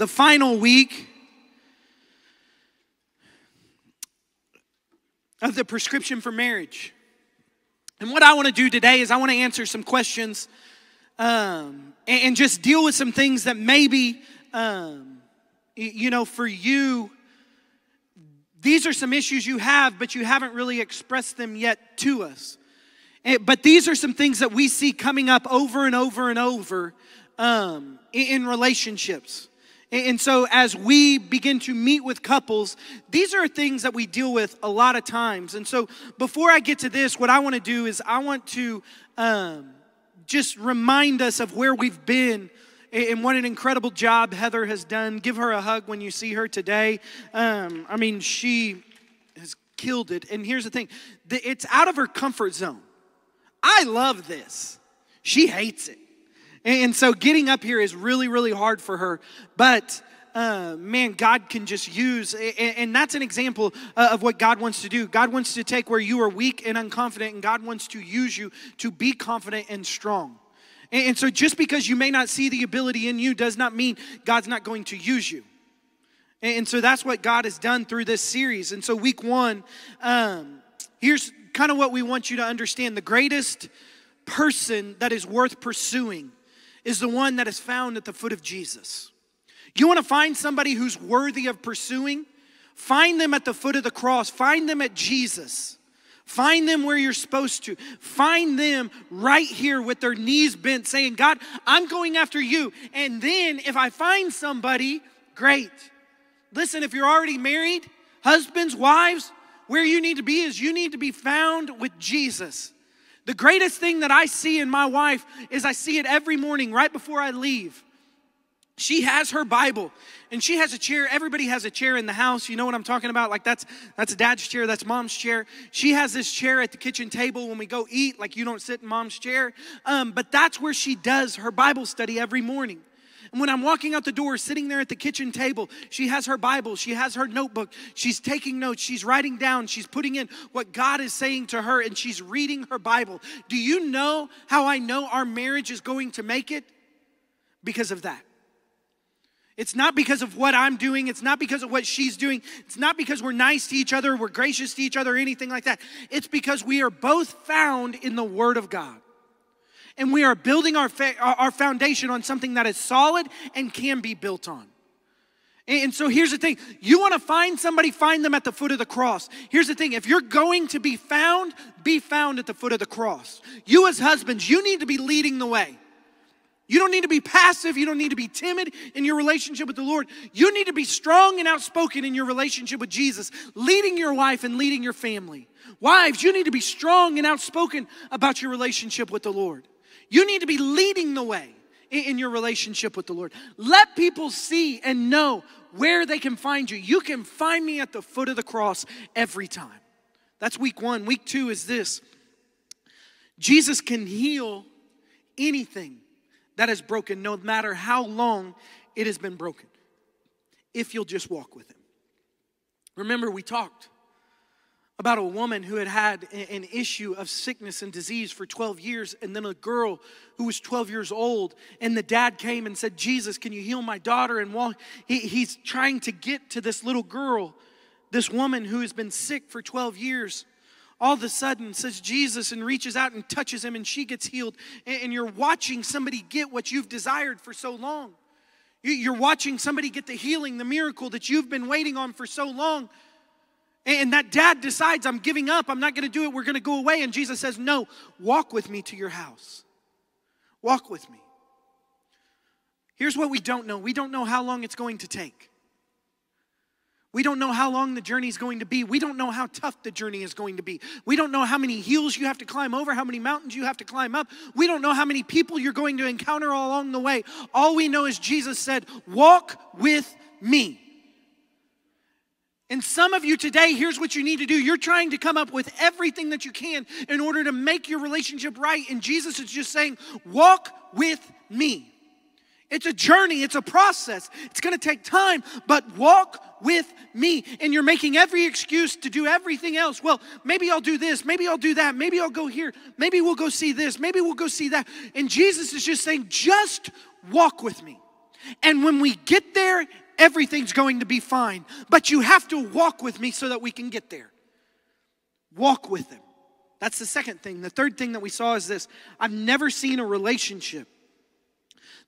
the final week of the prescription for marriage. And what I want to do today is I want to answer some questions um, and, and, just deal with some things that maybe, um, you know, for you, these are some issues you have, but you haven't really expressed them yet to us. And, but these are some things that we see coming up over and over and over um, in, in relationships. And so, as we begin to meet with couples, these are things that we deal with a lot of times. And so, before I get to this, what I want to do is I want to um, just remind us of where we've been and what an incredible job Heather has done. Give her a hug when you see her today. Um, I mean, she has killed it. And here's the thing it's out of her comfort zone. I love this. She hates it. And so getting up here is really, really hard for her. But uh, man, God can just use, and, that's an example uh, of what God wants to do. God wants to take where you are weak and unconfident, and God wants to use you to be confident and strong. And, so just because you may not see the ability in you does not mean God's not going to use you. And, and so that's what God has done through this series. And so, week one, um, here's kind of what we want you to understand the greatest person that is worth pursuing is the one that is found at the foot of Jesus. You want to find somebody who's worthy of pursuing? Find them at the foot of the cross, find them at Jesus. Find them where you're supposed to. Find them right here with their knees bent, saying, God, I'm going after you. And then if I find somebody, great. Listen, if you're already married, husbands, wives, where you need to be is you need to be found with Jesus. The greatest thing that I see in my wife is I see it every morning right before I leave. She has her Bible and she has a chair. Everybody has a chair in the house. You know what I'm talking about? Like that's that's dad's chair, that's mom's chair. She has this chair at the kitchen table when we go eat, like you don't sit in mom's chair. Um, but that's where she does her Bible study every morning. And when I'm walking out the door, sitting there at the kitchen table, she has her Bible, she has her notebook, she's taking notes, she's writing down, she's putting in what God is saying to her, and she's reading her Bible. Do you know how I know our marriage is going to make it? Because of that. It's not because of what I'm doing. It's not because of what she's doing. It's not because we're nice to each other, we're gracious to each other, anything like that. It's because we are both found in the Word of God and we are building our, fa- our foundation on something that is solid and can be built on. And so here's the thing you want to find somebody, find them at the foot of the cross. Here's the thing if you're going to be found, be found at the foot of the cross. You, as husbands, you need to be leading the way. You don't need to be passive. You don't need to be timid in your relationship with the Lord. You need to be strong and outspoken in your relationship with Jesus, leading your wife and leading your family. Wives, you need to be strong and outspoken about your relationship with the Lord. You need to be leading the way in your relationship with the Lord. Let people see and know where they can find you. You can find me at the foot of the cross every time. That's week one. Week two is this Jesus can heal anything that is broken, no matter how long it has been broken, if you'll just walk with Him. Remember, we talked about a woman who had had an issue of sickness and disease for 12 years, and then a girl who was 12 years old. And the dad came and said, Jesus, can you heal my daughter? And while he, he's trying to get to this little girl, this woman who has been sick for 12 years, all of a sudden says Jesus and reaches out and touches him, and she gets healed. And you're watching somebody get what you've desired for so long. You're watching somebody get the healing, the miracle that you've been waiting on for so long. And that dad decides, I'm giving up, I'm not gonna do it, we're gonna go away. And Jesus says, No, walk with me to your house. Walk with me. Here's what we don't know we don't know how long it's going to take. We don't know how long the journey is going to be. We don't know how tough the journey is going to be. We don't know how many hills you have to climb over, how many mountains you have to climb up. We don't know how many people you're going to encounter along the way. All we know is Jesus said, Walk with me. And some of you today, here's what you need to do. You're trying to come up with everything that you can in order to make your relationship right. And Jesus is just saying, Walk with me. It's a journey, it's a process. It's gonna take time, but walk with me. And you're making every excuse to do everything else. Well, maybe I'll do this, maybe I'll do that, maybe I'll go here, maybe we'll go see this, maybe we'll go see that. And Jesus is just saying, Just walk with me. And when we get there, everything's going to be fine. But you have to walk with me so that we can get there. Walk with Him. That's the second thing. The third thing that we saw is this I've never seen a relationship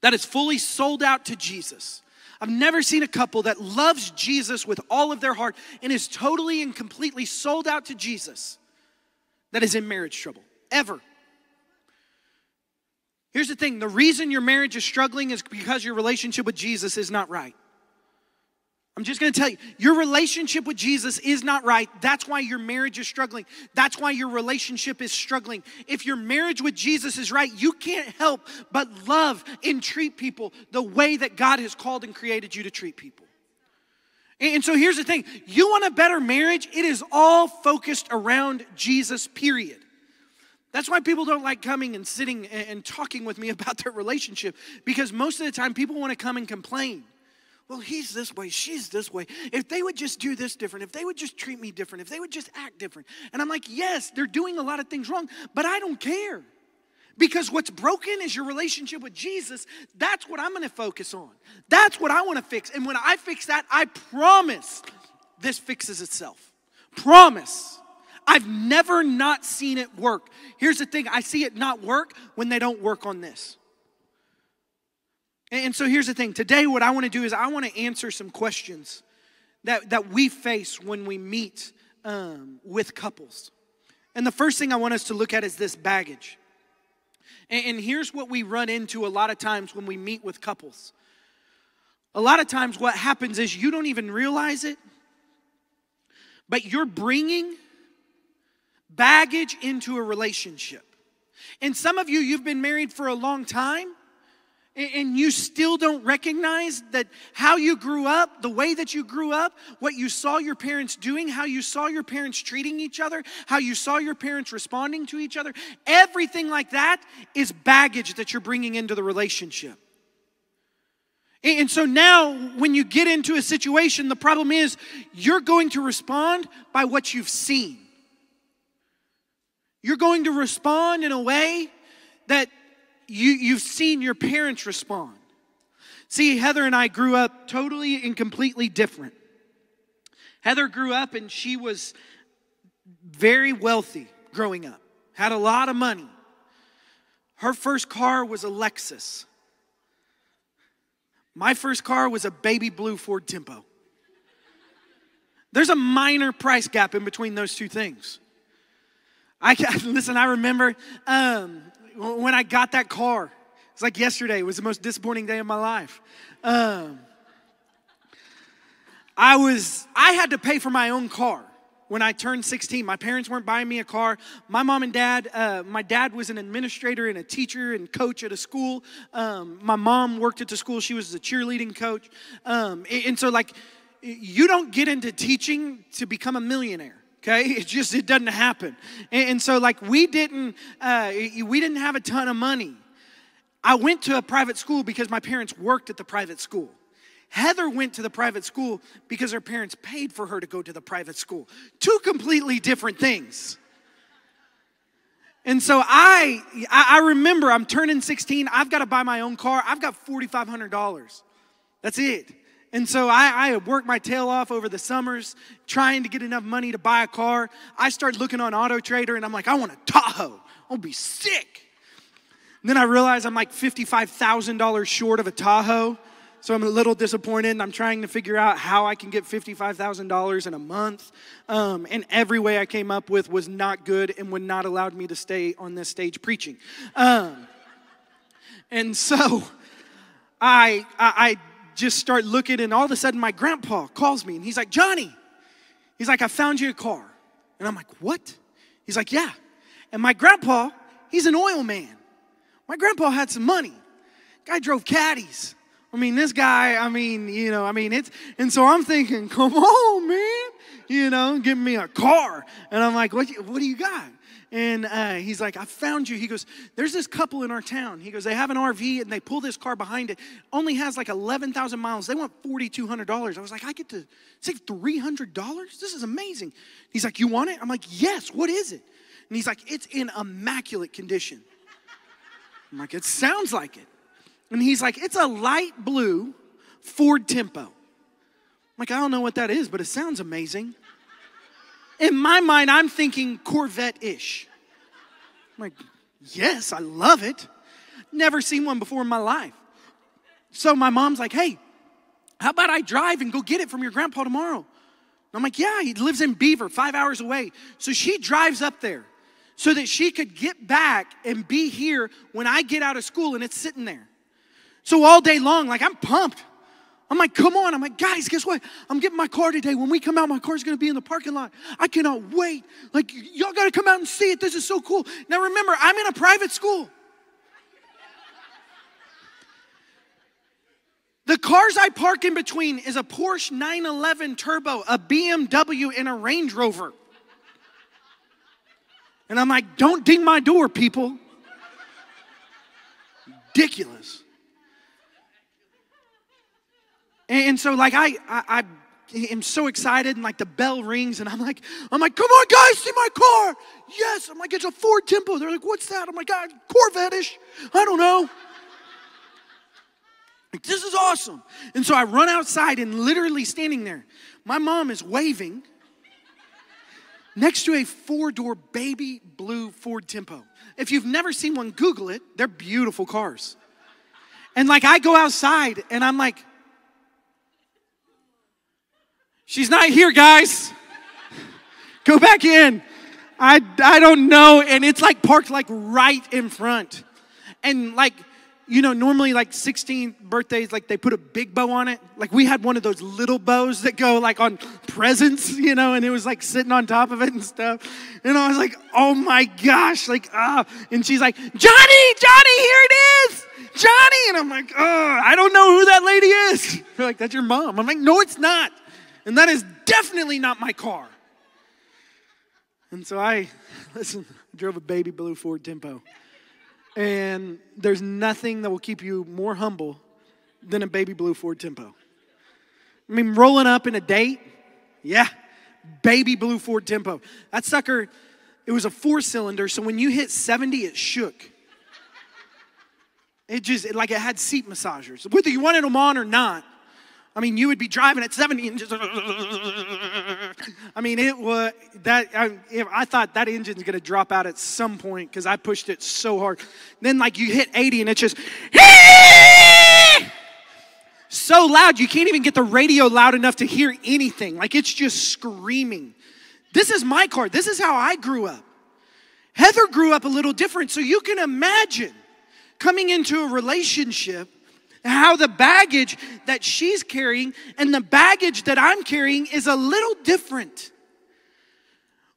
that is fully sold out to Jesus. I've never seen a couple that loves Jesus with all of their heart and is totally and completely sold out to Jesus that is in marriage trouble. Ever. Here's the thing the reason your marriage is struggling is because your relationship with Jesus is not right. I'm just gonna tell you, your relationship with Jesus is not right. That's why your marriage is struggling. That's why your relationship is struggling. If your marriage with Jesus is right, you can't help but love and treat people the way that God has called and created you to treat people. And so here's the thing you want a better marriage, it is all focused around Jesus, period. That's why people don't like coming and sitting and talking with me about their relationship because most of the time people want to come and complain. Well, he's this way, she's this way. If they would just do this different, if they would just treat me different, if they would just act different. And I'm like, yes, they're doing a lot of things wrong, but I don't care. Because what's broken is your relationship with Jesus. That's what I'm gonna focus on. That's what I wanna fix. And when I fix that, I promise this fixes itself. Promise. I've never not seen it work. Here's the thing I see it not work when they don't work on this. And so here's the thing today, what I want to do is I want to answer some questions that, that we face when we meet um, with couples. And the first thing I want us to look at is this baggage. And, and here's what we run into a lot of times when we meet with couples. A lot of times, what happens is you don't even realize it, but you're bringing baggage into a relationship. And some of you, you've been married for a long time, and you still don't recognize that how you grew up, the way that you grew up, what you saw your parents doing, how you saw your parents treating each other, how you saw your parents responding to each other, everything like that is baggage that you're bringing into the relationship. And so now, when you get into a situation, the problem is you're going to respond by what you've seen. You're going to respond in a way that you, you've seen your parents respond. See, Heather and I grew up totally and completely different. Heather grew up and she was very wealthy growing up, had a lot of money. Her first car was a Lexus. My first car was a baby blue Ford Tempo. There's a minor price gap in between those two things. I listen. I remember um, when I got that car, it's like yesterday. It was the most disappointing day of my life. Um, I was, I had to pay for my own car when I turned 16. My parents weren't buying me a car. My mom and dad, uh, my dad was an administrator and a teacher and coach at a school. Um, my mom worked at the school. She was a cheerleading coach. Um, and so, like, you don't get into teaching to become a millionaire okay it just it doesn't happen and, and so like we didn't uh, we didn't have a ton of money i went to a private school because my parents worked at the private school heather went to the private school because her parents paid for her to go to the private school two completely different things and so I, I remember I'm turning 16. I've got to buy my own car. I've got $4,500. That's it. And so I, I worked my tail off over the summers trying to get enough money to buy a car. I started looking on Auto Trader and I'm like, I want a Tahoe. I'll be sick. And then I realized I'm like $55,000 short of a Tahoe. So I'm a little disappointed and I'm trying to figure out how I can get $55,000 in a month. Um, and every way I came up with was not good and would not allowed me to stay on this stage preaching. Um, and so I, I, I just start looking, and all of a sudden, my grandpa calls me and he's like, Johnny, he's like, I found you a car. And I'm like, What? He's like, Yeah. And my grandpa, he's an oil man. My grandpa had some money. Guy drove caddies. I mean, this guy, I mean, you know, I mean, it's, and so I'm thinking, come on, man, you know, give me a car. And I'm like, what, what do you got? And uh, he's like, I found you. He goes, There's this couple in our town. He goes, They have an RV and they pull this car behind it. Only has like 11,000 miles. They want $4,200. I was like, I get to save $300? This is amazing. He's like, You want it? I'm like, Yes. What is it? And he's like, It's in immaculate condition. I'm like, It sounds like it. And he's like, It's a light blue Ford Tempo. I'm like, I don't know what that is, but it sounds amazing. In my mind, I'm thinking Corvette ish. I'm like, Yes, I love it. Never seen one before in my life. So my mom's like, Hey, how about I drive and go get it from your grandpa tomorrow? I'm like, Yeah, he lives in Beaver, five hours away. So she drives up there so that she could get back and be here when I get out of school and it's sitting there. So all day long, like I'm pumped. I'm like, come on. I'm like, guys, guess what? I'm getting my car today. When we come out, my car's gonna be in the parking lot. I cannot wait. Like, y'all gotta come out and see it. This is so cool. Now remember, I'm in a private school. The cars I park in between is a Porsche 911 Turbo, a BMW, and a Range Rover. And I'm like, don't ding my door, people. Ridiculous. And so, like, I, I, I am so excited, and like the bell rings, and I'm like, I'm like, come on, guys, see my car. Yes. I'm like, it's a Ford Tempo. They're like, what's that? I'm like, God, Corvette-ish. I don't know. Like, this is awesome. And so I run outside and literally standing there. My mom is waving next to a four door baby blue Ford Tempo. If you've never seen one, Google it. They're beautiful cars. And like I go outside and I'm like, she's not here, guys. go back in. I, I don't know. And it's like parked like right in front. And like, you know, normally like 16 birthdays, like they put a big bow on it. Like we had one of those little bows that go like on presents, you know, and it was like sitting on top of it and stuff. And I was like, oh my gosh, like, ah. And she's like, Johnny, Johnny, here it is, Johnny. And I'm like, oh, I don't know who that lady is. They're like, that's your mom. I'm like, no, it's not. And that is definitely not my car. And so I, listen, drove a baby blue Ford Tempo. And there's nothing that will keep you more humble than a baby blue Ford Tempo. I mean, rolling up in a date, yeah, baby blue Ford Tempo. That sucker, it was a four cylinder, so when you hit 70, it shook. It just, it, like it had seat massagers. Whether you wanted them on or not, I mean, you would be driving at 70 and just. I mean, it was that. I, I thought that engine's going to drop out at some point because I pushed it so hard. Then, like, you hit 80 and it's just. so loud, you can't even get the radio loud enough to hear anything. Like, it's just screaming. This is my car. This is how I grew up. Heather grew up a little different. So you can imagine coming into a relationship how the baggage that she's carrying and the baggage that I'm carrying is a little different.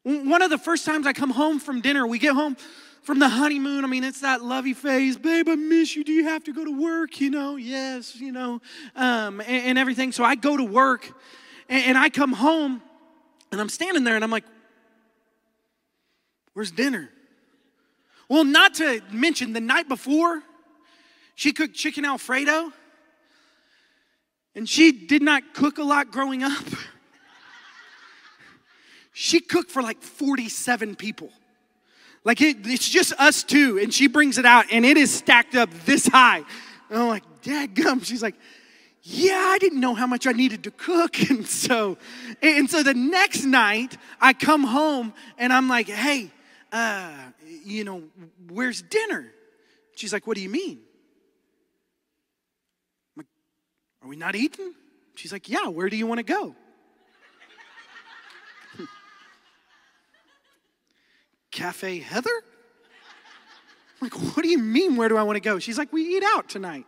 One of the first times I come home from dinner, we get home from the honeymoon. I mean, it's that lovey phase. Babe, I miss you. Do you have to go to work? You know, yes, you know, um, and, and, everything. So I go to work and, and I come home and I'm standing there and I'm like, where's dinner? Well, not to mention the night before, she cooked chicken Alfredo. And she did not cook a lot growing up. She cooked for like 47 people. Like it, it's just us two, and she brings it out, and it is stacked up this high. And I'm like, Dad gum. She's like, yeah, I didn't know how much I needed to cook. And so, and so the next night I come home and I'm like, hey, uh, you know, where's dinner? She's like, what do you mean? Are we not eating? She's like, Yeah, where do you want to go? Cafe Heather? I'm like, what do you mean, where do I want to go? She's like, we eat out tonight.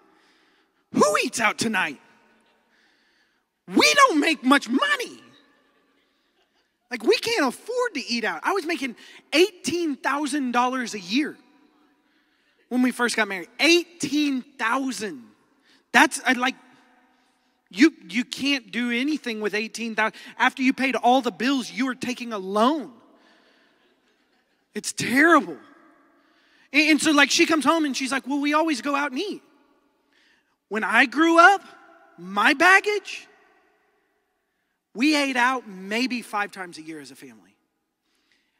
Who eats out tonight? We don't make much money. Like, we can't afford to eat out. I was making $18,000 a year when we first got married. 18,000. That's like you, you can't do anything with 18,000. After you paid all the bills, you are taking a loan. It's terrible. And, and so, like, she comes home and she's like, Well, we always go out and eat. When I grew up, my baggage, we ate out maybe five times a year as a family.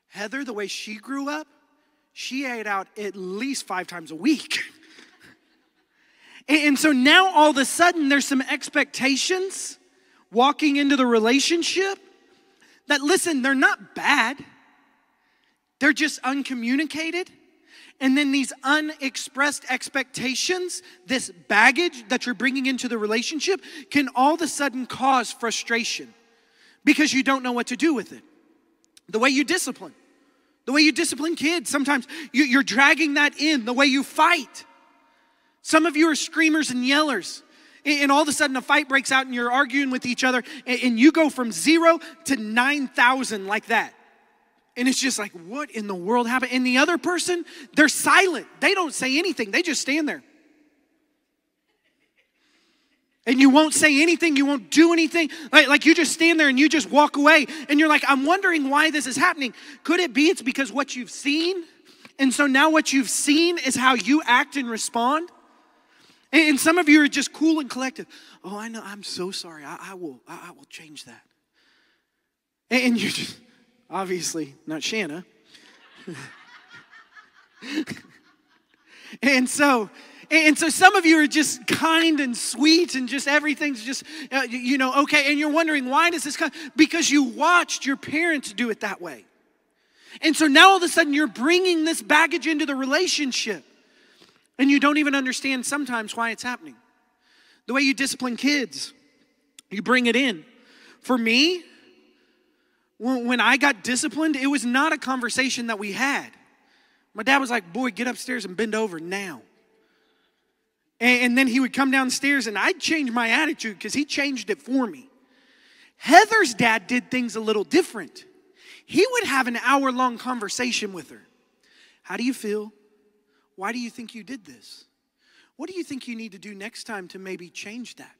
Heather, the way she grew up, she ate out at least five times a week. And so now all of a sudden there's some expectations walking into the relationship that, listen, they're not bad, they're just uncommunicated. And then these unexpressed expectations, this baggage that you're bringing into the relationship, can all of a sudden cause frustration because you don't know what to do with it. The way you discipline, the way you discipline kids, sometimes you, are dragging that in, the way you fight. Some of you are screamers and yellers. And all of a sudden, a fight breaks out and you're arguing with each other, and you go from zero to 9,000 like that. And it's just like, what in the world happened? And the other person, they're silent. They don't say anything, they just stand there. And you won't say anything, you won't do anything. Like, like you just stand there and you just walk away. And you're like, I'm wondering why this is happening. Could it be it's because what you've seen? And so now what you've seen is how you act and respond? And some of you are just cool and collected. Oh, I know, I'm so sorry. I, I will, I, I will change that. And you just, Obviously, not Shanna. and so, and so some of you are just kind and sweet and just everything's just, uh, you know, okay. And you're wondering, why does this come? Because you watched your parents do it that way. And so now all of a sudden you're bringing this baggage into the relationship. And you don't even understand sometimes why it's happening. The way you discipline kids, you bring it in. For me, when I got disciplined, it was not a conversation that we had. My dad was like, Boy, get upstairs and bend over now. And then he would come downstairs and I'd change my attitude because he changed it for me. Heather's dad did things a little different. He would have an hour long conversation with her. How do you feel? Why do you think you did this? What do you think you need to do next time to maybe change that?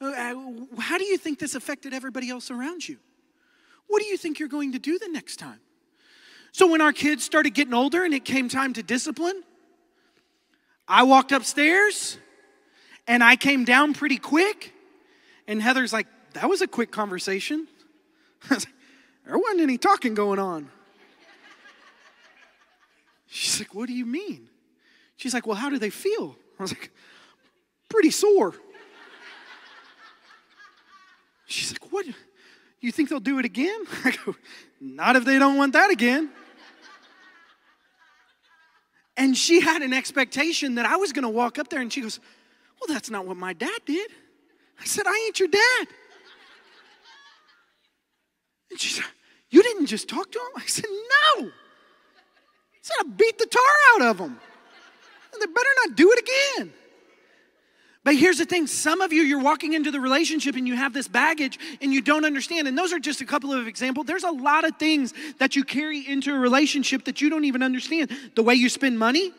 Uh, how do you think this affected everybody else around you? What do you think you're going to do the next time? So when our kids started getting older and it came time to discipline, I walked upstairs and I came down pretty quick. And Heather's like, that was a quick conversation. there wasn't any talking going on. She's like, what do you mean? She's like, well, how do they feel? I was like, pretty sore. She's like, what? You think they'll do it again? I go, Not if they don't want that again. And she had an expectation that I was going to walk up there and she goes, Well, that's not what my dad did. I said, I ain't your dad. And she said, You didn't just talk to him? I said, No. I said, I beat the tar out of them. They better not do it again. But here's the thing some of you, you're walking into the relationship and you have this baggage and you don't understand. And those are just a couple of examples. There's a lot of things that you carry into a relationship that you don't even understand. The way you spend money,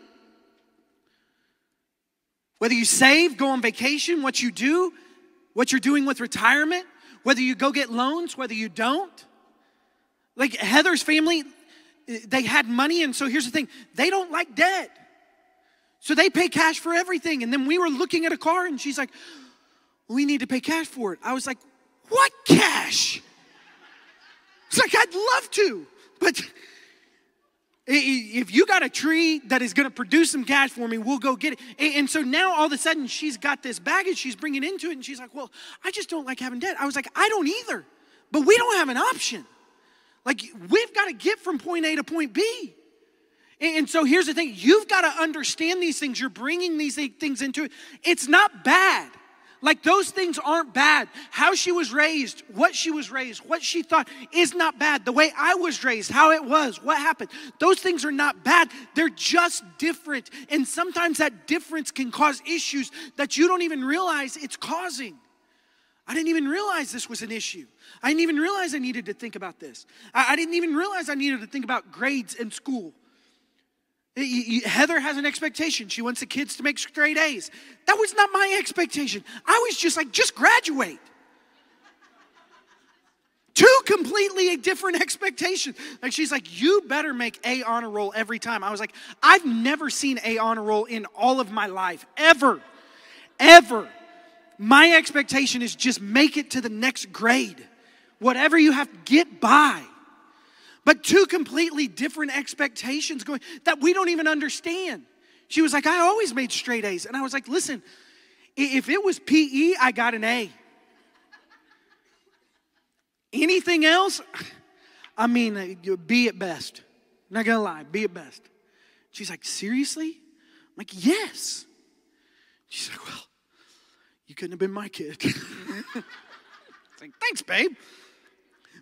whether you save, go on vacation, what you do, what you're doing with retirement, whether you go get loans, whether you don't. Like Heather's family, they had money, and so here's the thing they don't like debt. So they pay cash for everything. And then we were looking at a car and she's like, we need to pay cash for it. I was like, what cash? It's like, I'd love to, but if you got a tree that is going to produce some cash for me, we'll go get it. And so now all of a sudden she's got this baggage she's bringing into it, and she's like, Well, I just don't like having debt. I was like, I don't either, but we don't have an option. Like, we've got to get from point A to point B. And so here's the thing you've got to understand these things. You're bringing these things into it. It's not bad. Like those things aren't bad. How she was raised, what she was raised, what she thought is not bad. The way I was raised, how it was, what happened, those things are not bad. They're just different. And sometimes that difference can cause issues that you don't even realize it's causing. I didn't even realize this was an issue. I didn't even realize I needed to think about this. I, didn't even realize I needed to think about grades in school. Heather has an expectation. She wants the kids to make straight A's. That was not my expectation. I was just like, just graduate. Two completely different expectations. Like she's like, you better make A honor roll every time. I was like, I've never seen A honor roll in all of my life, ever, ever. My expectation is just make it to the next grade. Whatever you have, to get by but two completely different expectations going that we don't even understand. She was like, I always made straight A's. And I was like, listen, if it was PE, I got an A. Anything else, I mean, uh, be at best. not gonna lie, be at best. She's like, seriously? I'm like, yes. She's like, well, you couldn't have been my kid. Mm-hmm. like, thanks, babe.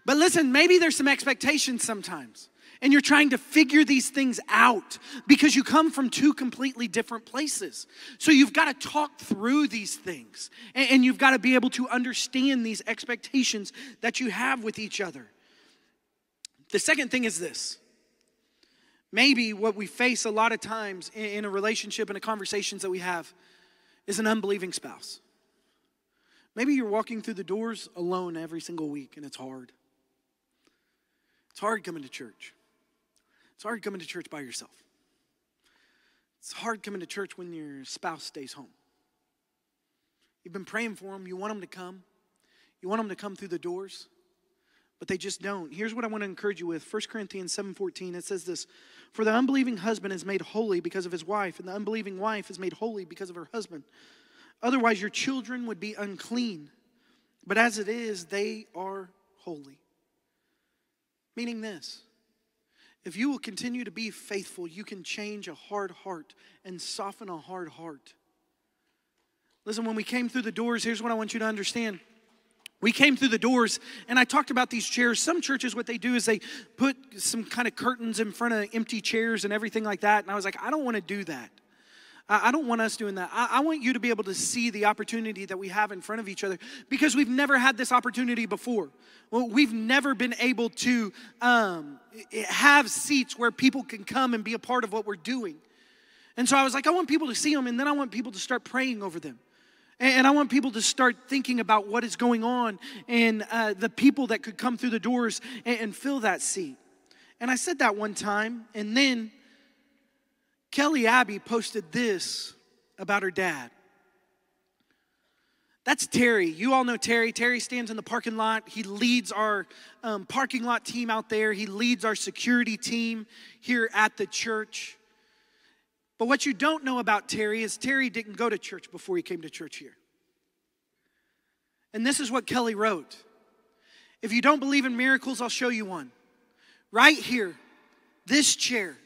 But listen, maybe there's some expectations sometimes. And you're trying to figure these things out because you come from two completely different places. So you've got to talk through these things and, you've got to be able to understand these expectations that you have with each other. The second thing is this maybe what we face a lot of times in a relationship and the conversations that we have is an unbelieving spouse. Maybe you're walking through the doors alone every single week and it's hard. It's hard coming to church. It's hard coming to church by yourself. It's hard coming to church when your spouse stays home. You've been praying for them, you want them to come, you want them to come through the doors, but they just don't. Here's what I want to encourage you with 1 Corinthians 7:14 it says this, "For the unbelieving husband is made holy because of his wife, and the unbelieving wife is made holy because of her husband." Otherwise, your children would be unclean. But as it is, they are holy. Meaning this if you will continue to be faithful, you can change a hard heart and soften a hard heart. Listen, when we came through the doors, here's what I want you to understand. We came through the doors, and I talked about these chairs. Some churches, what they do is they put some kind of curtains in front of empty chairs and everything like that. And I was like, I don't want to do that. I don't want us doing that. I want you to be able to see the opportunity that we have in front of each other because we've never had this opportunity before. Well, we've never been able to um, have seats where people can come and be a part of what we're doing. And so I was like, I want people to see them, and then I want people to start praying over them. And I want people to start thinking about what is going on and uh, the people that could come through the doors and, and fill that seat. And I said that one time, and then Kelly Abbey posted this about her dad. That's Terry. You all know Terry. Terry stands in the parking lot. He leads our um, parking lot team out there, he leads our security team here at the church. But what you don't know about Terry is Terry didn't go to church before he came to church here. And this is what Kelly wrote If you don't believe in miracles, I'll show you one. Right here, this chair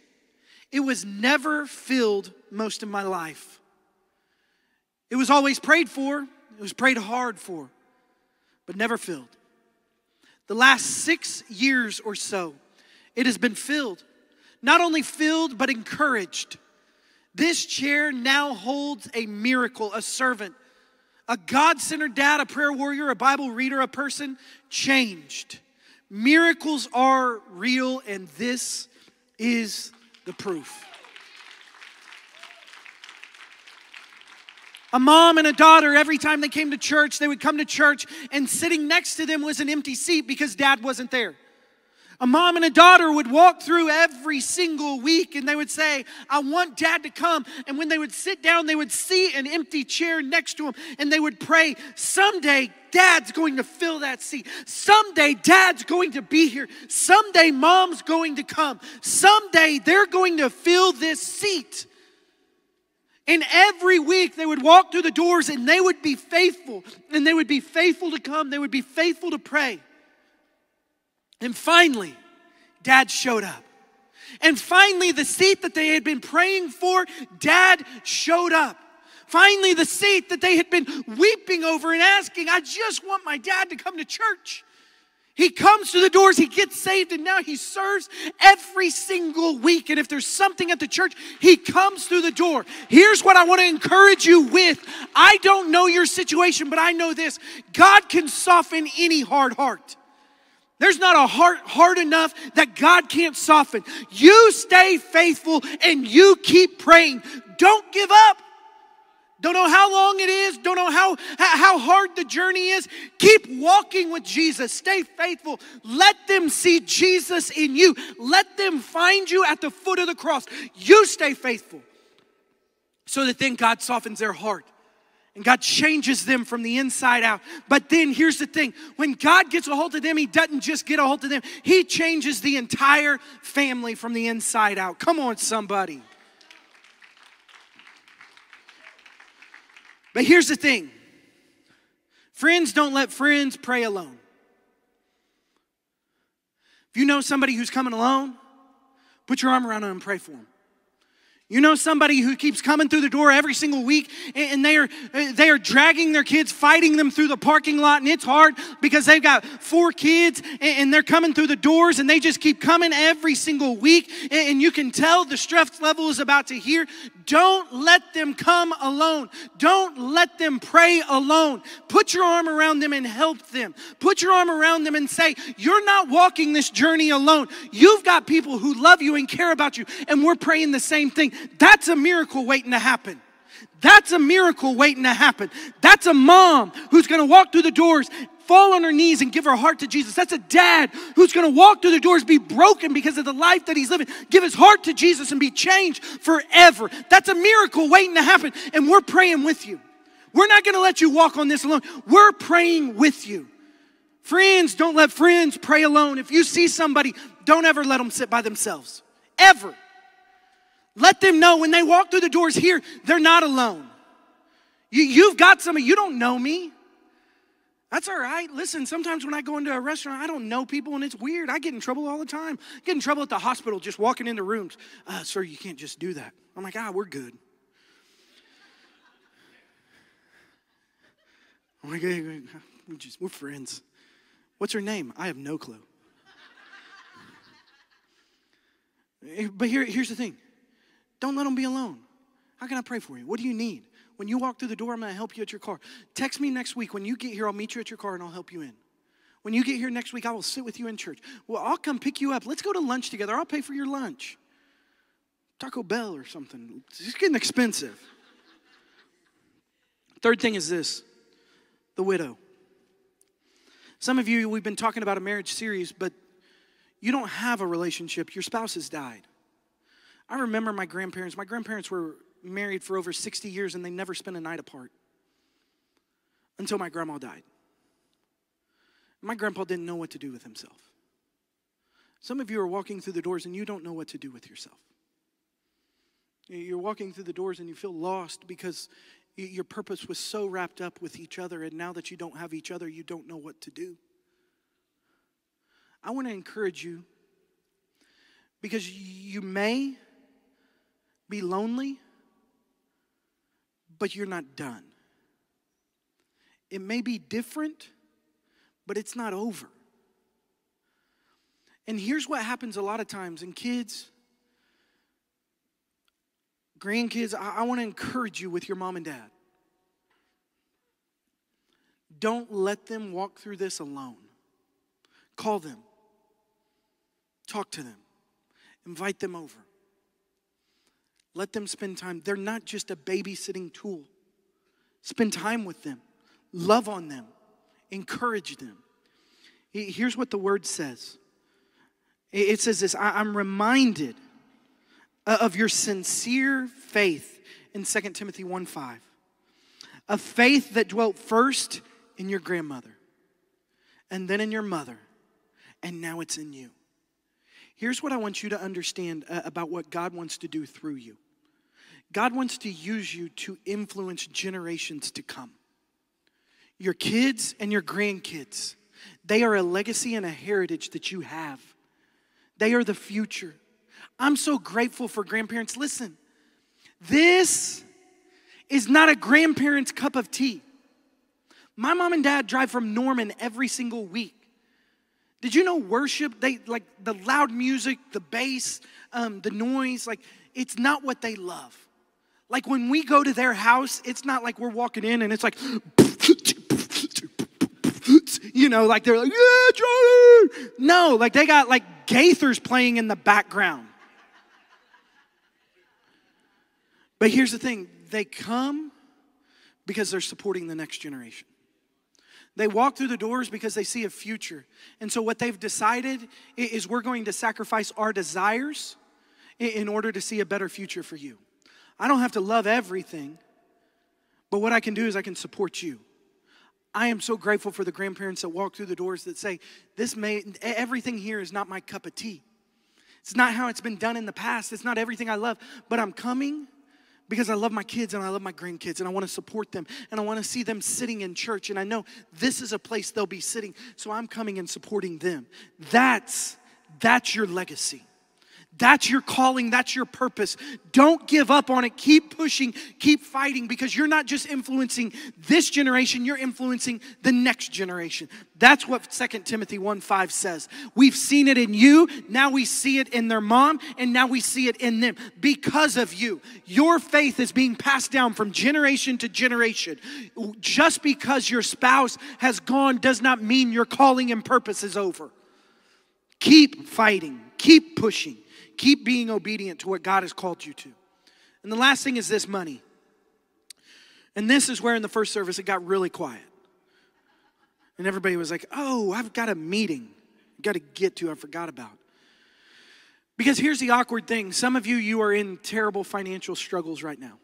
it was never filled most of my life. It was always prayed for, it was prayed hard for, but never filled. The last six years or so, it has been filled. Not only filled, but encouraged. This chair now holds a miracle, a servant, a God centered dad, a prayer warrior, a Bible reader, a person changed. Miracles are real, and this is the proof. A mom and a daughter, every time they came to church, they would come to church, and sitting next to them was an empty seat because dad wasn't there. A mom and a daughter would walk through every single week and they would say, I want dad to come. And when they would sit down, they would see an empty chair next to him and they would pray, Someday dad's going to fill that seat. Someday dad's going to be here. Someday mom's going to come. Someday they're going to fill this seat. And every week they would walk through the doors and they would be faithful. And they would be faithful to come. They would be faithful to pray. And finally, dad showed up. And finally, the seat that they had been praying for, dad showed up. Finally, the seat that they had been weeping over and asking, I just want my dad to come to church. He comes to the doors, he gets saved, and now he serves every single week. And if there's something at the church, he comes through the door. Here's what I want to encourage you with I don't know your situation, but I know this God can soften any hard heart. There's not a heart hard enough that God can't soften. You stay faithful and you keep praying. Don't give up. Don't know how long it is, don't know how, how hard the journey is. Keep walking with Jesus. Stay faithful. Let them see Jesus in you. Let them find you at the foot of the cross. You stay faithful so that then God softens their heart and God changes them from the inside out. But then here's the thing when God gets a hold of them, He doesn't just get a hold of them, He changes the entire family from the inside out. Come on, somebody. But here's the thing friends don't let friends pray alone. If you know somebody who's coming alone, put your arm around them and pray for them. You know somebody who keeps coming through the door every single week and they are they are dragging their kids, fighting them through the parking lot, and it's hard because they've got four kids and they're coming through the doors and they just keep coming every single week and you can tell the stress level is about to hear. Don't let them come alone. Don't let them pray alone. Put your arm around them and help them. Put your arm around them and say, You're not walking this journey alone. You've got people who love you and care about you, and we're praying the same thing. That's a miracle waiting to happen. That's a miracle waiting to happen. That's a mom who's gonna walk through the doors, fall on her knees, and give her heart to Jesus. That's a dad who's gonna walk through the doors, be broken because of the life that he's living, give his heart to Jesus, and be changed forever. That's a miracle waiting to happen. And we're praying with you. We're not gonna let you walk on this alone. We're praying with you. Friends, don't let friends pray alone. If you see somebody, don't ever let them sit by themselves. Ever. Let them know when they walk through the doors here, they're not alone. You, you've got somebody, you don't know me. That's all right. Listen, sometimes when I go into a restaurant, I don't know people and it's weird. I get in trouble all the time. I get in trouble at the hospital just walking into rooms. Uh, sir, you can't just do that. I'm like, ah, we're good. I'm like, hey, we're, just, we're friends. What's her name? I have no clue. But here, here's the thing don't let them be alone. How can I pray for you? What do you need? When you walk through the door, I'm going to help you at your car. Text me next week. When you get here, I'll meet you at your car and I'll help you in. When you get here next week, I will sit with you in church. Well, I'll come pick you up. Let's go to lunch together. I'll pay for your lunch. Taco Bell or something. It's getting expensive. Third thing is this the widow. Some of you, we've been talking about a marriage series, but you don't have a relationship. Your spouse has died. I remember my grandparents. My grandparents were married for over 60 years and they never spent a night apart until my grandma died. My grandpa didn't know what to do with himself. Some of you are walking through the doors and you don't know what to do with yourself. You're walking through the doors and you feel lost because your purpose was so wrapped up with each other, and now that you don't have each other, you don't know what to do. I want to encourage you because you may be lonely, but you're not done. It may be different, but it's not over. And here's what happens a lot of times in kids, grandkids, I, I want to encourage you with your mom and dad. Don't let them walk through this alone. Call them, talk to them, invite them over. Let them spend time. They're not just a babysitting tool. Spend time with them, love on them, encourage them. Here's what the word says it says this I'm reminded of your sincere faith in 2 Timothy 1 5. A faith that dwelt first in your grandmother, and then in your mother, and now it's in you. Here's what I want you to understand uh, about what God wants to do through you. God wants to use you to influence generations to come. Your kids and your grandkids, they are a legacy and a heritage that you have. They are the future. I'm so grateful for grandparents. Listen, this is not a grandparent's cup of tea. My mom and dad drive from Norman every single week. Did you know worship? They like the loud music, the bass, um, the noise. Like it's not what they love. Like when we go to their house, it's not like we're walking in and it's like, you know, like they're like, yeah, Johnny. No, like they got like Gaithers playing in the background. But here's the thing they come because they're supporting the next generation. They walk through the doors because they see a future. And so, what they've decided is we're going to sacrifice our desires in order to see a better future for you. I don't have to love everything, but what I can do is I can support you. I am so grateful for the grandparents that walk through the doors that say, This may, everything here is not my cup of tea. It's not how it's been done in the past. It's not everything I love, but I'm coming because I love my kids and I love my grandkids and I want to support them and I want to see them sitting in church and I know this is a place they'll be sitting so I'm coming and supporting them. That's that's your legacy. That's your calling, that's your purpose. Don't give up on it. Keep pushing, keep fighting because you're not just influencing this generation, you're influencing the next generation. That's what 2 Timothy 1 5 says. We've seen it in you, now we see it in their mom, and now we see it in them because of you. Your faith is being passed down from generation to generation. Just because your spouse has gone does not mean your calling and purpose is over. Keep fighting, keep pushing. Keep being obedient to what God has called you to. And the last thing is this money. And this is where in the first service it got really quiet. And everybody was like, oh, I've got a meeting. I've got to get to, I forgot about. Because here's the awkward thing some of you, you are in terrible financial struggles right now.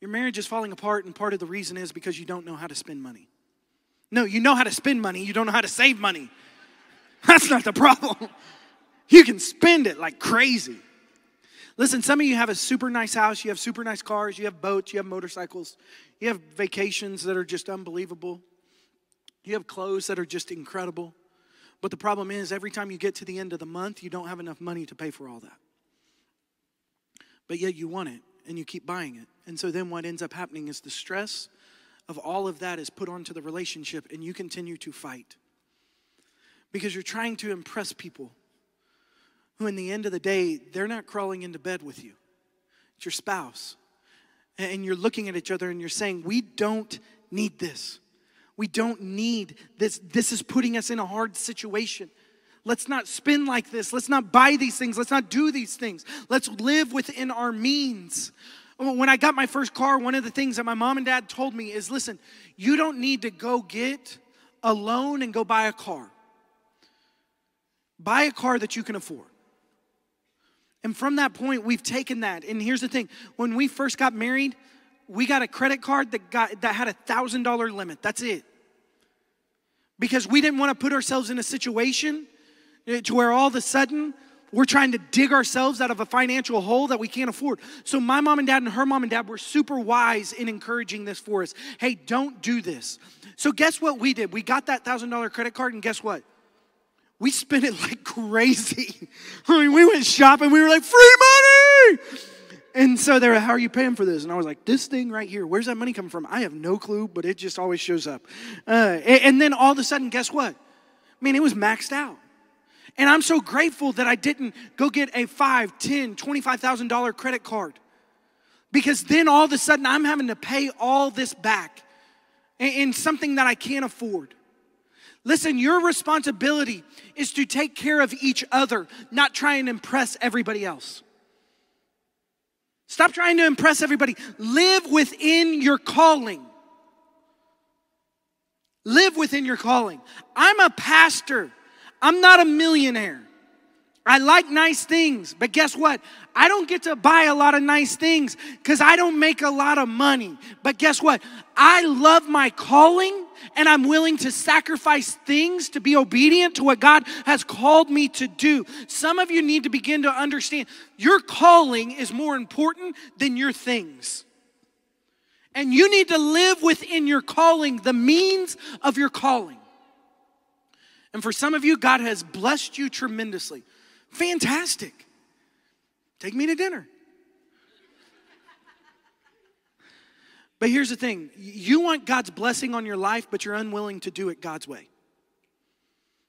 Your marriage is falling apart, and part of the reason is because you don't know how to spend money. No, you know how to spend money, you don't know how to save money. That's not the problem. You can spend it like crazy. Listen, some of you have a super nice house, you have super nice cars, you have boats, you have motorcycles, you have vacations that are just unbelievable, you have clothes that are just incredible. But the problem is, every time you get to the end of the month, you don't have enough money to pay for all that. But yet you want it and you keep buying it. And so then what ends up happening is the stress of all of that is put onto the relationship and you continue to fight because you're trying to impress people who, in the end of the day, they're not crawling into bed with you. It's your spouse. And you're looking at each other and you're saying, We don't need this. We don't need this. This is putting us in a hard situation. Let's not spin like this. Let's not buy these things. Let's not do these things. Let's live within our means. Oh, when I got my first car, one of the things that my mom and dad told me is listen, you don't need to go get a loan and go buy a car. Buy a car that you can afford. And from that point, we've taken that. And here's the thing when we first got married, we got a credit card that, got, that had a $1,000 limit. That's it. Because we didn't want to put ourselves in a situation eh, to where all of a sudden we're trying to dig ourselves out of a financial hole that we can't afford. So, my mom and dad and her mom and dad were super wise in encouraging this for us. Hey, don't do this. So, guess what we did? We got that $1,000 credit card, and guess what? We spent it like crazy. I mean, we went shopping, we were like, free money! And so they were, how are you paying for this? And I was like, this thing right here, where's that money coming from? I have no clue, but it just always shows up. Uh, and then all of a sudden, guess what? I mean, it was maxed out. And I'm so grateful that I didn't go get a five, ten, twenty-five thousand dollar credit card. Because then all of a sudden I'm having to pay all this back in something that I can't afford. Listen, your responsibility is to take care of each other, not try and impress everybody else. Stop trying to impress everybody. Live within your calling. Live within your calling. I'm a pastor, I'm not a millionaire. I like nice things, but guess what? I don't get to buy a lot of nice things because I don't make a lot of money. But guess what? I love my calling and I'm willing to sacrifice things to be obedient to what God has called me to do. Some of you need to begin to understand your calling is more important than your things. And you need to live within your calling, the means of your calling. And for some of you, God has blessed you tremendously. Fantastic. Take me to dinner. But here's the thing you want God's blessing on your life, but you're unwilling to do it God's way.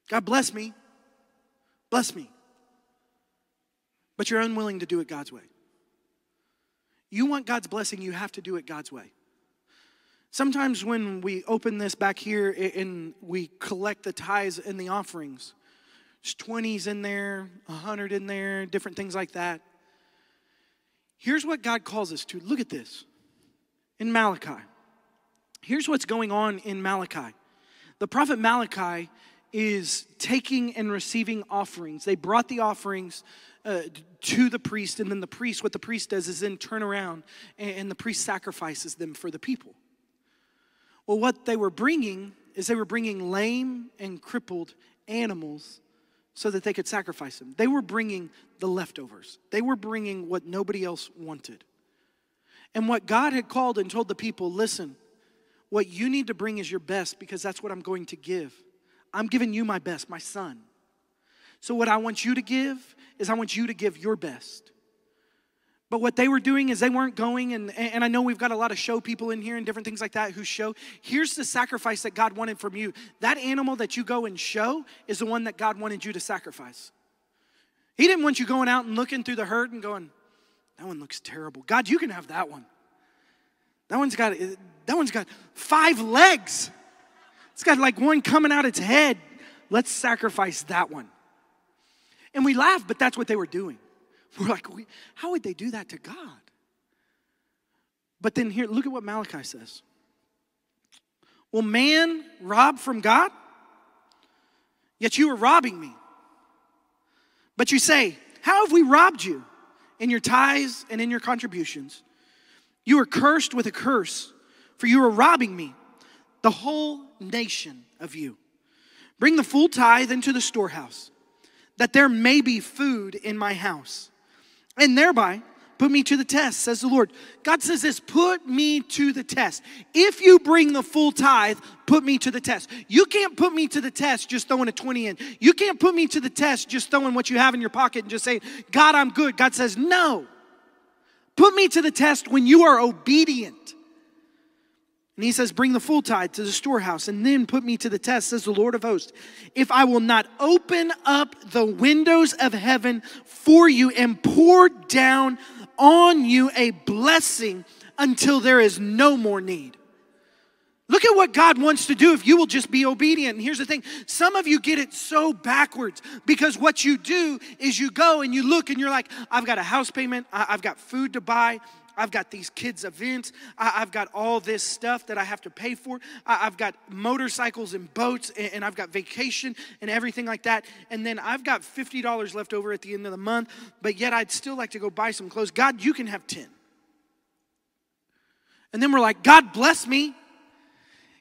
God bless me, bless me, but you're unwilling to do it God's way. You want God's blessing, you have to do it God's way. Sometimes when we open this back here and we collect the tithes and the offerings, there's 20s in there, 100 in there, different things like that. Here's what God calls us to. Look at this in Malachi. Here's what's going on in Malachi. The prophet Malachi is taking and receiving offerings. They brought the offerings uh, to the priest, and then the priest, what the priest does is then turn around and, and the priest sacrifices them for the people. Well, what they were bringing is they were bringing lame and crippled animals so that they could sacrifice them. They were bringing the leftovers, they were bringing what nobody else wanted. And what God had called and told the people listen, what you need to bring is your best because that's what I'm going to give. I'm giving you my best, my son. So, what I want you to give is I want you to give your best. But what they were doing is they weren't going, and, and I know we've got a lot of show people in here and different things like that who show. Here's the sacrifice that God wanted from you. That animal that you go and show is the one that God wanted you to sacrifice. He didn't want you going out and looking through the herd and going, that one looks terrible. God, you can have that one. That one's got that one's got five legs. It's got like one coming out its head. Let's sacrifice that one. And we laugh, but that's what they were doing. We're like, how would they do that to God? But then here, look at what Malachi says. Will man rob from God? Yet you are robbing me. But you say, How have we robbed you? In your tithes and in your contributions. You are cursed with a curse, for you are robbing me, the whole nation of you. Bring the full tithe into the storehouse, that there may be food in my house and thereby put me to the test, says the Lord. God says this put me to the test. If you bring the full tithe, put me to the test. You can't put me to the test just throwing a 20 in. You can't put me to the test just throwing what you have in your pocket and just saying, God, I'm good. God says, no. Put me to the test when you are obedient. And he says, Bring the full tithe to the storehouse, and then put me to the test, says the Lord of hosts. If I will not open up the windows of heaven for you and pour down on you a blessing until there is no more need. Look at what God wants to do if you will just be obedient. And here's the thing some of you get it so backwards because what you do is you go and you look and you're like, I've got a house payment, I've got food to buy, I've got these kids' events. I, have got all this stuff that I have to pay for. I, have got motorcycles and boats, and, and I've got vacation and everything like that. And then I've got $50 left over at the end of the month, but yet I'd still like to go buy some clothes. God, you can have 10. And then we're like, God bless me.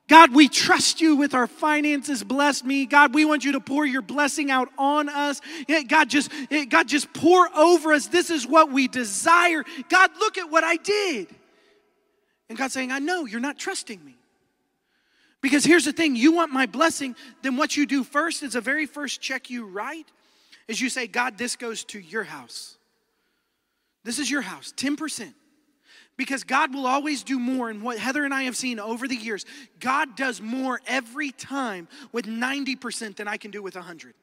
God, we trust you with our finances. Bless me. God, we want you to pour your blessing out on us. God, just, God, just pour over us. This is what we desire. God, look at what I did. And God's saying, I know you're not trusting me. Because here's the thing you want my blessing, then what you do first is the very first check you write is you say, God, this goes to your house. This is your house, 10%. Because God will always do more. And what Heather and I have seen over the years, God does more every time with 90% than I can do with 100.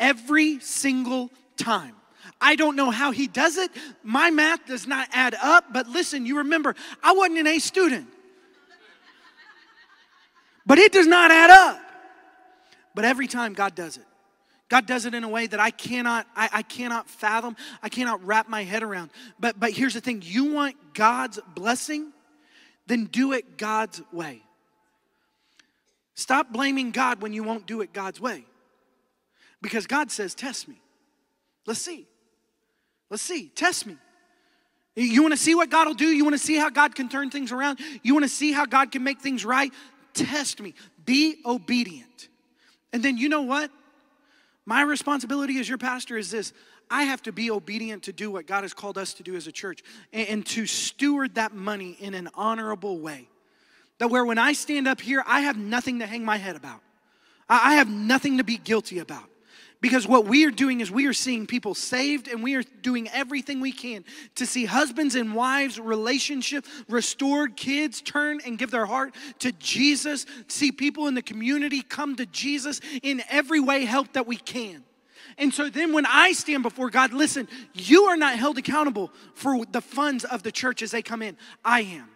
Every single time. I don't know how he does it. My math does not add up. But listen, you remember, I wasn't an A student. But it does not add up. But every time God does it. God does it in a way that I cannot, I, I, cannot fathom, I cannot wrap my head around. But but here's the thing: you want God's blessing, then do it God's way. Stop blaming God when you won't do it God's way. Because God says, test me. Let's see. Let's see. Test me. You want to see what God will do? You want to see how God can turn things around? You want to see how God can make things right? Test me. Be obedient. And then you know what? My responsibility as your pastor is this I have to be obedient to do what God has called us to do as a church and, and to steward that money in an honorable way. That where when I stand up here, I have nothing to hang my head about, I, I have nothing to be guilty about. Because what we are doing is we are seeing people saved and we are doing everything we can to see husbands and wives relationship restored, kids turn and give their heart to Jesus, see people in the community come to Jesus in every way help that we can. And so then when I stand before God, listen, you are not held accountable for the funds of the church as they come in. I am.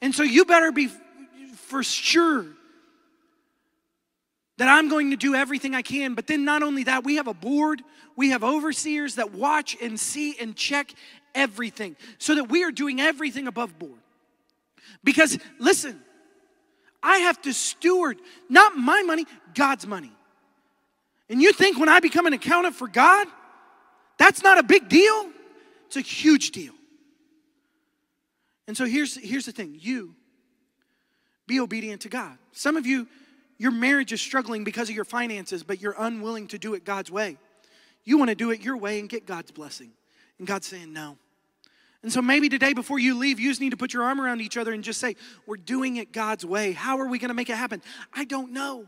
And so you better be for sure that I'm going to do everything I can. But then, not only that, we have a board, we have overseers that watch and see and check everything so that we are doing everything above board. Because, listen, I have to steward not my money, God's money. And you think when I become an accountant for God, that's not a big deal? It's a huge deal. And so here's, here's the thing you be obedient to God. Some of you, your marriage is struggling because of your finances, but you're unwilling to do it God's way. You want to do it your way and get God's blessing. And God's saying, no. And so maybe today, before you leave, you just need to put your arm around each other and just say, We're doing it God's way. How are we going to make it happen? I don't know.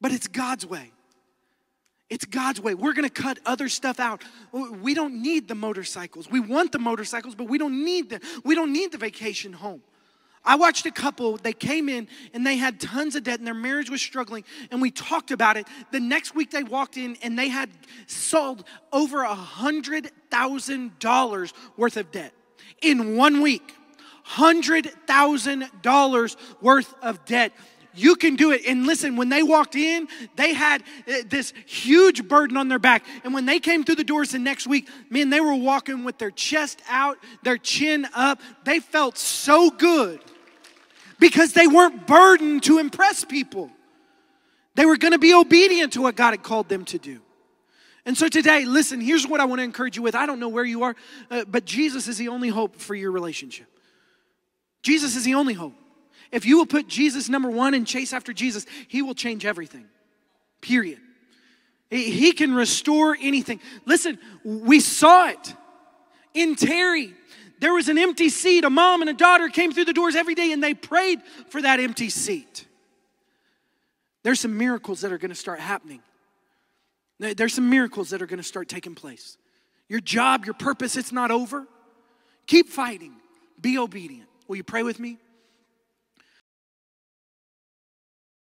But it's God's way. It's God's way. We're going to cut other stuff out. We don't need the motorcycles. We want the motorcycles, but we don't need the we don't need the vacation home. I watched a couple, they came in and they had tons of debt and their marriage was struggling, and we talked about it. The next week they walked in and they had sold over a hundred thousand dollars worth of debt in one week. Hundred thousand dollars worth of debt. You can do it. And listen, when they walked in, they had uh, this huge burden on their back. And when they came through the doors the next week, man, they were walking with their chest out, their chin up. They felt so good because they weren't burdened to impress people. They were going to be obedient to what God had called them to do. And so today, listen, here's what I want to encourage you with. I don't know where you are, uh, but Jesus is the only hope for your relationship. Jesus is the only hope. If you will put Jesus number one and chase after Jesus, He will change everything. Period. He can restore anything. Listen, we saw it in Terry. There was an empty seat. A mom and a daughter came through the doors every day and they prayed for that empty seat. There's some miracles that are going to start happening. There's some miracles that are going to start taking place. Your job, your purpose, it's not over. Keep fighting. Be obedient. Will you pray with me?